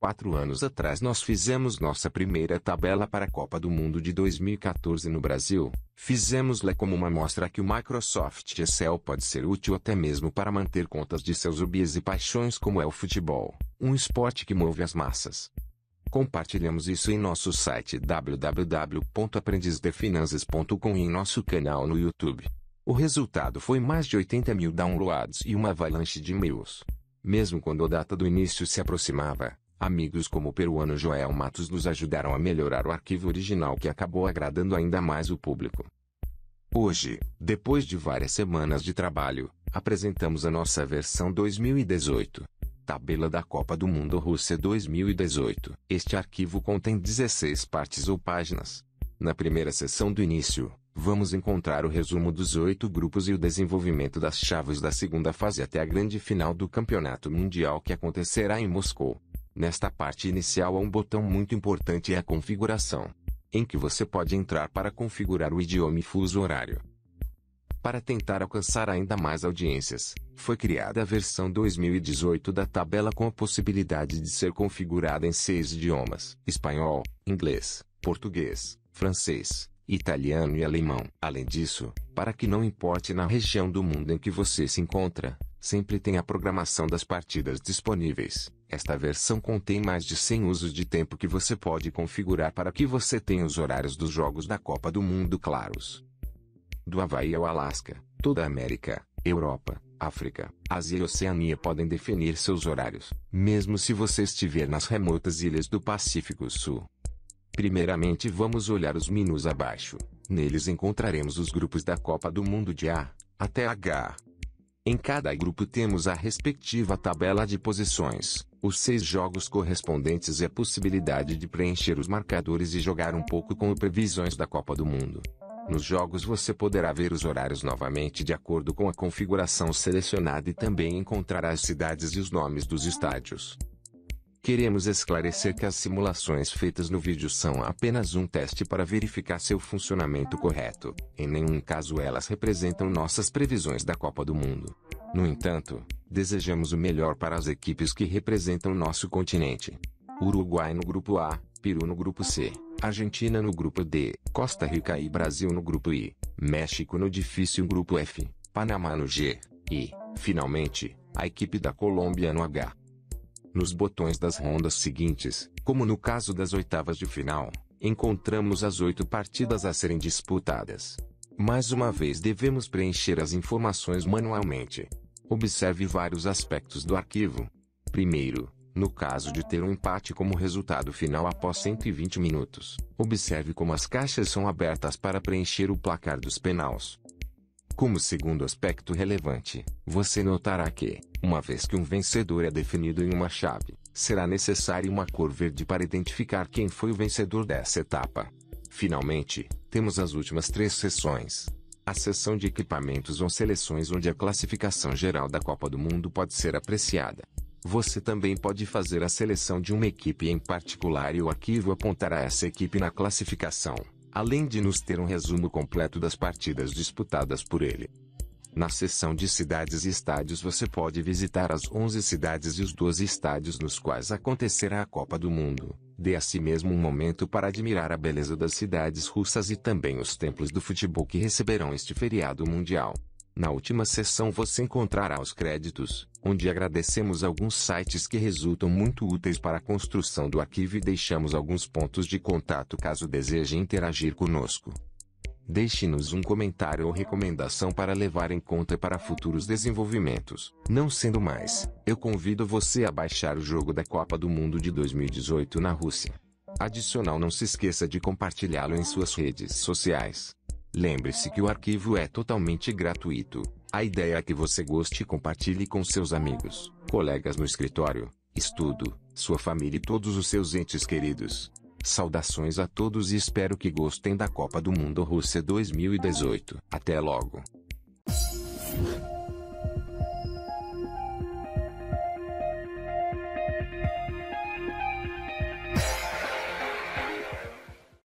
Quatro anos atrás nós fizemos nossa primeira tabela para a Copa do Mundo de 2014 no Brasil. Fizemos-la como uma mostra que o Microsoft Excel pode ser útil até mesmo para manter contas de seus hobbies e paixões como é o futebol, um esporte que move as massas. Compartilhamos isso em nosso site www.aprendizdefinanças.com e em nosso canal no YouTube. O resultado foi mais de 80 mil downloads e uma avalanche de e-mails. Mesmo quando a data do início se aproximava, Amigos como o peruano Joel Matos nos ajudaram a melhorar o arquivo original que acabou agradando ainda mais o público. Hoje, depois de várias semanas de trabalho, apresentamos a nossa versão 2018. Tabela da Copa do Mundo Rússia 2018. Este arquivo contém 16 partes ou páginas. Na primeira sessão do início, vamos encontrar o resumo dos oito grupos e o desenvolvimento das chaves da segunda fase até a grande final do Campeonato Mundial que acontecerá em Moscou. Nesta parte inicial há um botão muito importante é a configuração, em que você pode entrar para configurar o idioma e fuso horário. Para tentar alcançar ainda mais audiências, foi criada a versão 2018 da tabela com a possibilidade de ser configurada em seis idiomas: espanhol, inglês, português, francês, italiano e alemão. Além disso, para que não importe na região do mundo em que você se encontra, sempre tem a programação das partidas disponíveis. Esta versão contém mais de 100 usos de tempo que você pode configurar para que você tenha os horários dos jogos da Copa do Mundo claros. Do Havaí ao Alasca, toda a América, Europa, África, Ásia e Oceania podem definir seus horários, mesmo se você estiver nas remotas ilhas do Pacífico Sul. Primeiramente vamos olhar os menus abaixo. Neles encontraremos os grupos da Copa do Mundo de A até H. Em cada grupo temos a respectiva tabela de posições, os seis jogos correspondentes e a possibilidade de preencher os marcadores e jogar um pouco com previsões da Copa do Mundo. Nos jogos você poderá ver os horários novamente de acordo com a configuração selecionada e também encontrará as cidades e os nomes dos estádios. Queremos esclarecer que as simulações feitas no vídeo são apenas um teste para verificar seu funcionamento correto. Em nenhum caso elas representam nossas previsões da Copa do Mundo. No entanto, desejamos o melhor para as equipes que representam nosso continente. Uruguai no grupo A, Peru no grupo C, Argentina no grupo D, Costa Rica e Brasil no grupo I, México no difícil grupo F, Panamá no G, e, finalmente, a equipe da Colômbia no H. Nos botões das rondas seguintes, como no caso das oitavas de final, encontramos as oito partidas a serem disputadas. Mais uma vez devemos preencher as informações manualmente. Observe vários aspectos do arquivo. Primeiro, no caso de ter um empate como resultado final após 120 minutos, observe como as caixas são abertas para preencher o placar dos penais. Como segundo aspecto relevante, você notará que, uma vez que um vencedor é definido em uma chave, será necessária uma cor verde para identificar quem foi o vencedor dessa etapa. Finalmente, temos as últimas três sessões. A sessão de equipamentos ou seleções onde a classificação geral da Copa do Mundo pode ser apreciada. Você também pode fazer a seleção de uma equipe em particular e o arquivo apontará essa equipe na classificação, além de nos ter um resumo completo das partidas disputadas por ele. Na seção de cidades e estádios você pode visitar as 11 cidades e os 12 estádios nos quais acontecerá a Copa do Mundo. Dê a si mesmo um momento para admirar a beleza das cidades russas e também os templos do futebol que receberão este feriado mundial. Na última seção você encontrará os créditos, onde agradecemos alguns sites que resultam muito úteis para a construção do arquivo e deixamos alguns pontos de contato caso deseje interagir conosco. Deixe-nos um comentário ou recomendação para levar em conta para futuros desenvolvimentos. Não sendo mais, eu convido você a baixar o jogo da Copa do Mundo de 2018 na Rússia. Adicional não se esqueça de compartilhá-lo em suas redes sociais. Lembre-se que o arquivo é totalmente gratuito. A ideia é que você goste e compartilhe com seus amigos, colegas no escritório, estudo, sua família e todos os seus entes queridos. Saudações a todos e espero que gostem da Copa do Mundo Rússia 2018. Até logo.